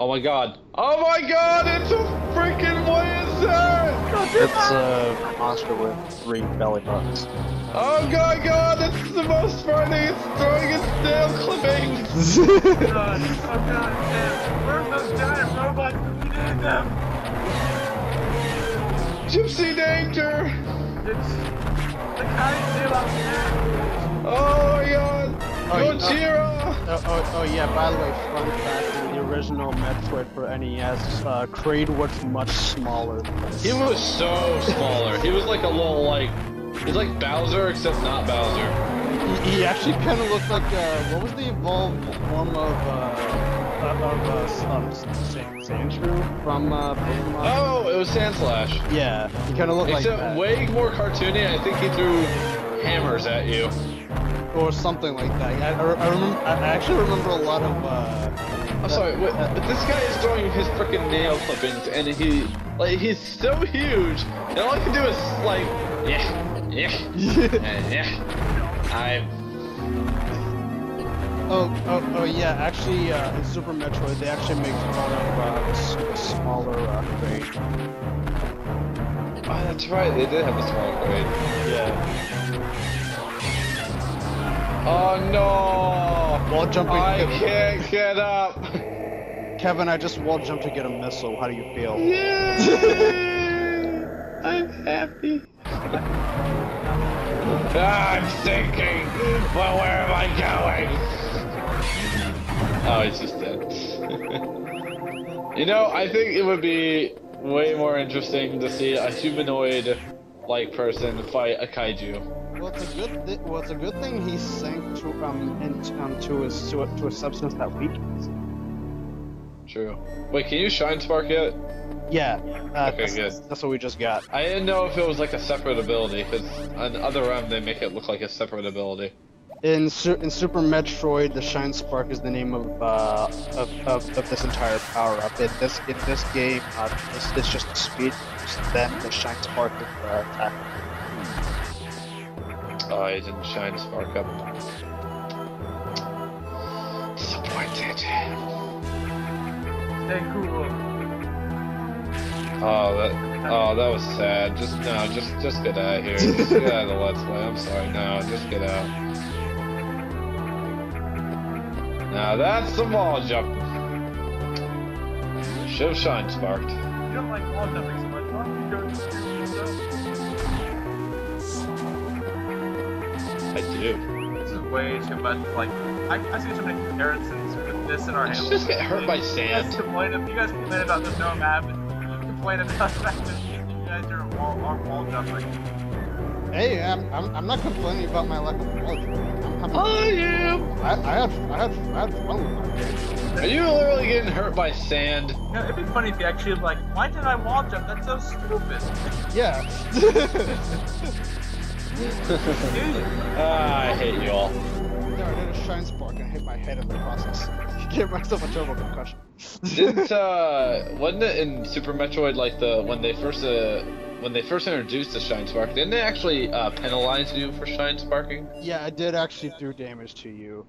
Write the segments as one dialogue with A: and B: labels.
A: Oh my god. Oh my god, it's a freaking what is that?
B: It's uh, a monster with three belly buttons.
A: Oh god god, this is the most frightening, it's throwing its tail clippings!
C: oh God, oh god, damn. Uh, Where's those giant robots? We need them.
A: Gipsy Danger!
C: It's the kaiju up there.
A: Oh my god!
B: Oh, you-
A: Gojira!
B: Oh, oh, oh yeah, by the way, fun fact, in the original Metroid for NES, uh, Kraid was much smaller.
A: He was so smaller. He was like a little like he's like Bowser except not Bowser.
B: He, he actually kind of looked like, uh, what was the evolved form of, uh, of, uh, um, Sandshrew from, uh, Pokemon?
A: Oh, it was Sandslash.
B: Yeah, he kind of looked like
A: Except
B: that.
A: way more cartoony. I think he threw hammers at you.
B: Or something like that. I, I, I remember, I actually remember a lot of, uh,
A: I'm sorry, wait, this guy is throwing his freaking nail clippings, and he like he's so huge, and all I can do is like yeah, yeah, yeah. I
B: Oh, oh, oh, yeah. Actually, uh, in Super Metroid, they actually make fun of uh, a smaller uh, Kraid.
A: oh, that's right. They did have a small Kraid.
B: Yeah.
A: Oh no!
B: Wall jumping.
A: I can't get up.
B: Kevin, I just wall jumped to get a missile. How do you feel?
A: Yay! I'm happy. I'm sinking. but where am I going? Oh, he's just dead. you know, I think it would be way more interesting to see a humanoid-like person fight a kaiju.
B: Well, it's a good. Th- well, it's a good thing he sank to um into um to his to a, to a substance that weakens.
A: True. Wait, can you shine spark yet?
B: Yeah. Uh,
A: Okay,
B: that's,
A: good.
B: That's what we just got.
A: I didn't know if it was like a separate ability, because on Other M they make it look like a separate ability.
B: In Su- in Super Metroid, the Shine Spark is the name of uh of, of, of this entire power up. In this in this game, uh, it's, it's just the speed. Then the Shine Spark is uh, attack.
A: Oh, I didn't shine spark up. Disappointed.
C: Stay cool.
A: Oh, that. Oh, that was sad. Just no, just just get out of here. Just get out of the let's play. I'm sorry. No, just get out. Now that's the wall jump. Should have shine sparked.
C: You don't like wall jumping so much. Why don't you go to the
A: I do.
C: This is way too much. Like, I, I see so many comparisons with this in our
A: Let's
C: handle.
A: just get hurt by
C: You guys
A: sand.
C: complain, if you guys complain about the no map, and you complain about the fact that you guys are wall, are wall jumping.
B: Hey, I'm, I'm, I'm not complaining about my lack of knowledge. I'm, I'm,
A: I am.
B: I, I had I had I had fun with my game.
A: Are you literally getting hurt by sand?
C: You know, it'd be funny if you actually like, why did I wall jump? That's so stupid.
B: Yeah.
A: Ah, I hate you all.
B: no, I did a Shine Spark and hit my head in the process. Gave myself a terrible concussion.
A: Didn't uh, wasn't it in Super Metroid like the when they first uh when they first introduced the Shine Spark? Didn't they actually uh, penalize you for Shine Sparking?
B: yeah, I did actually do damage to you.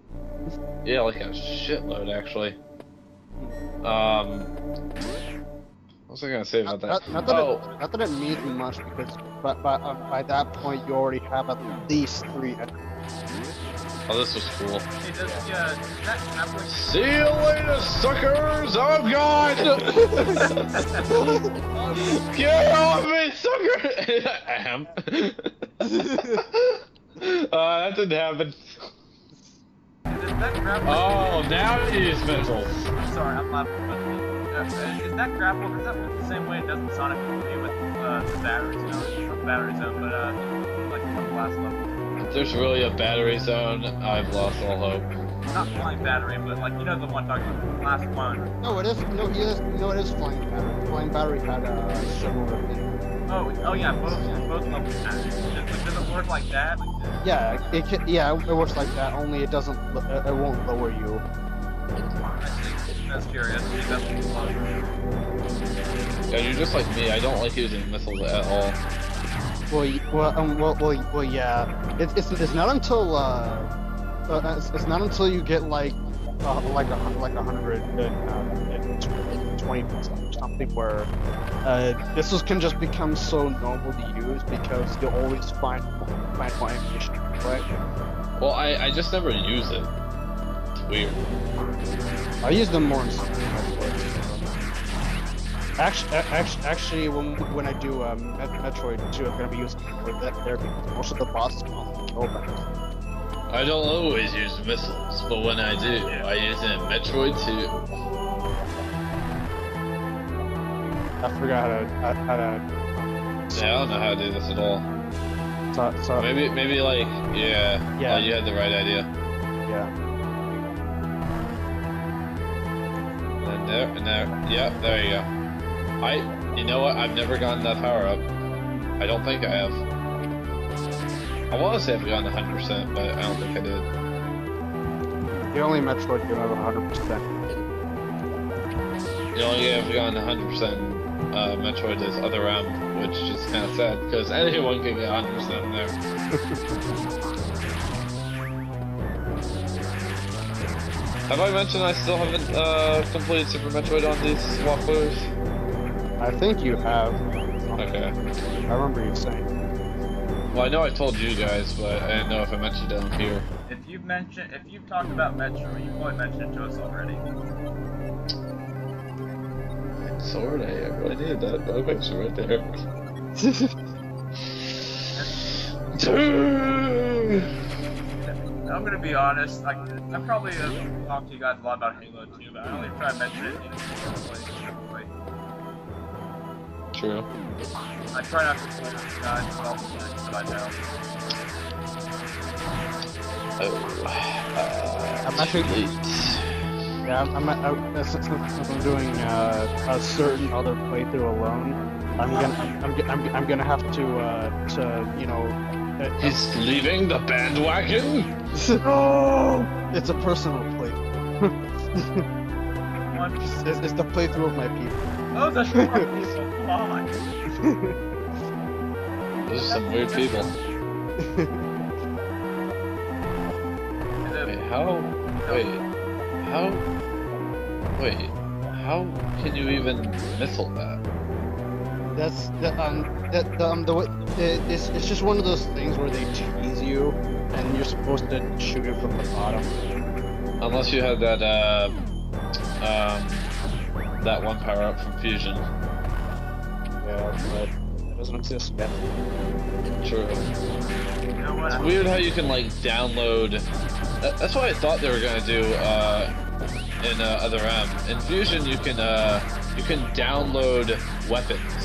A: Yeah, like a shitload actually. Um, was I gonna say about
B: Not,
A: that?
B: not, not that
A: oh,
B: it, not that it means much because by, by, um, by that point you already have at least three.
A: oh, this was cool.
C: hey, does uh,
A: See you later, suckers! I'm gone! Get off me, sucker! Ahem. uh, that didn't happen.
C: Is that grappling?
A: Oh, now you use missiles.
C: Sorry, I'm laughing. But uh, is that grapple? Does that the same way it does in Sonic 3 with uh, the batteries? You know, battery zone, but uh, like the last level.
A: If there's really a battery zone, I've lost all hope.
C: Not flying battery, but like you know the one talking about the last one.
B: No, it is. No, he is. No, it is flying battery. Flying battery had a similar thing.
C: Oh, oh yeah, both both levels have. Does, does it work like that?
B: Yeah, it can, yeah, it works like that. Only it doesn't. It it won't lower you.
C: I see. That's curious. That's
A: Yeah, you're just like me. I don't like using missiles at all.
B: Well, well, um, well, well, well, yeah. It's it's, it's not until uh, uh it's, it's not until you get like uh, like a hun- like a hundred and, uh, and twenty percent or something where uh, missiles can just become so normal to use because you'll always find find more ammunition. Right?
A: Well, I, I just never use it. It's weird.
B: I use them more in Super Metroid. Actually, actually, actually, when when I do um, Metroid 2, I'm gonna be using more of that there because most of the bosses can kill them.
A: I don't always use missiles, but when I do, I use it in Metroid 2.
B: I forgot how to how, how to.
A: Yeah, I don't know how to do this at all.
B: So, so
A: Maybe, maybe like, yeah,
B: Yeah.
A: oh, you had the right idea.
B: yeah.
A: There, and there, yeah, there you go. I, you know what? I've never gotten that power up. I don't think I have. I want to say I've gotten 100%, but I don't think I did.
B: The only Metroid you have 100%.
A: The only game I've gotten 100% uh, Metroid is Other M, which is kind of sad because anyone can get 100% there. Have I mentioned I still haven't uh, completed Super Metroid on these walkthroughs?
B: I think you have.
A: Okay.
B: I remember you saying.
A: Well, I know I told you guys, but I didn't know if I mentioned it on here.
C: If you've mentioned, if you've talked about Metro, you've probably mentioned it to us already.
A: Sword, I really needed that. That picture right there.
C: I'm gonna be honest, I, I probably have talked to you guys a lot about Halo 2, but I only try to mention it in play.
A: True.
C: I try not to spoil it, you guys, but all the things that I know.
A: Oh. Uh,
B: I'm actually- Yeah, I'm, I'm, I, uh, since, since I'm doing uh, a certain other playthrough alone, I'm gonna, I'm, I'm, I'm, I'm gonna have to, uh, to, you know,
A: He's leaving the bandwagon?
B: no, it's a personal playthrough.
C: One,
B: it's, it's the playthrough of my people.
C: oh, the short people, come on!
A: Those are some weird people. Wait, how? Wait. How? Wait. How can you even missile that?
B: That's the, um, that, the, um, the, way- it, it's, it's just one of those things where they tease you, and you're supposed to shoot it from the bottom.
A: Unless you had that, uh, um, that one power up from Fusion.
B: Yeah, but it doesn't exist yet.
A: True.
C: you know what?
A: It's weird how you can like download. That's what I thought they were gonna do uh, in uh, Other M. In Fusion, you can uh, you can download weapons to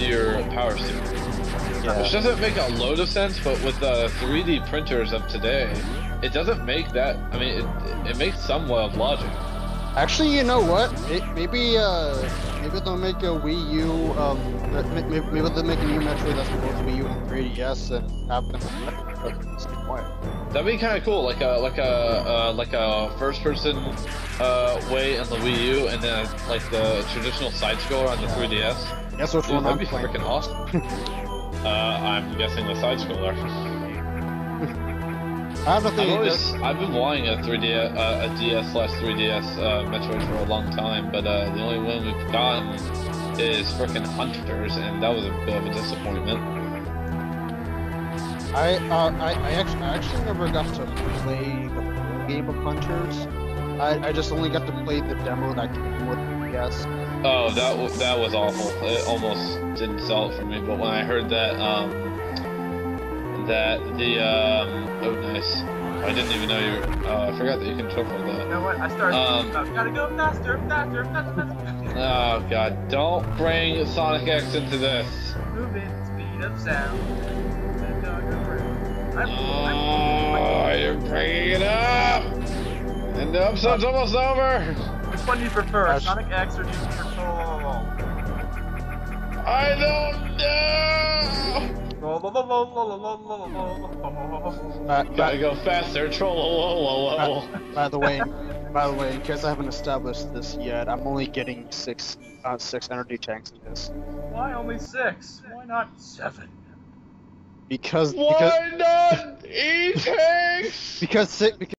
A: your power suit, which doesn't make a load of sense. But with the 3D printers of today, it doesn't make that. I mean, it, it makes somewhat of logic.
B: Actually, you know what? May- Maybe, uh, maybe they'll make a Wii U, um, ma- ma- maybe they'll make a new Metroid that's both Wii U and 3DS and have them way.
A: That'd be kind of cool, like a like a uh, like a first-person uh, way in the Wii U, and then like the traditional side scroller on the 3DS.
B: Guess which
A: Dude,
B: one I'm
A: that'd be
B: playing.
A: freaking awesome. uh, I'm guessing the side scroller.
B: I have nothing
A: I've always, I've been wanting a 3D, uh, a DS slash 3DS uh, Metroid for a long time, but uh, the only one we've gotten is freaking Hunters, and that was a bit of a disappointment.
B: I, uh, I, I actually, I actually never got to play the full game of Hunters. I, I just only got to play the demo that came with the DS.
A: Oh, that wa- that was awful. It almost didn't sell it for me, but when I heard that, um, that the, um, oh nice. I didn't even know you. Were, uh, I forgot that you can triple
C: You
A: that.
C: know what? I started
A: Um,
C: thinking about, gotta go faster, faster, faster, faster.
A: Oh god, don't bring Sonic X into this.
C: Movement, speed of sound. and dog around. I'm,
A: Oh, you're bringing it up! And the episode's almost over!
C: I'm, which one do you prefer,
B: Gosh.
C: Sonic X or do you prefer
A: I don't know!
B: Uh,
A: Gotta go faster, troll
B: by the way, by the way, in case I haven't established this yet, I'm only getting six, uh, six energy tanks in this
C: Why only six? Why not seven?
B: because because
A: not E-Tanks?
B: because six because